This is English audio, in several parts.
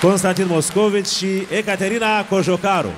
Constantin Moscovici și Ecaterina Cojocaru.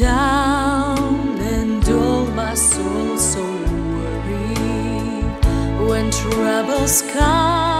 down and all my soul so worried when troubles come.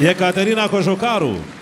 E Caterina Cojocaru.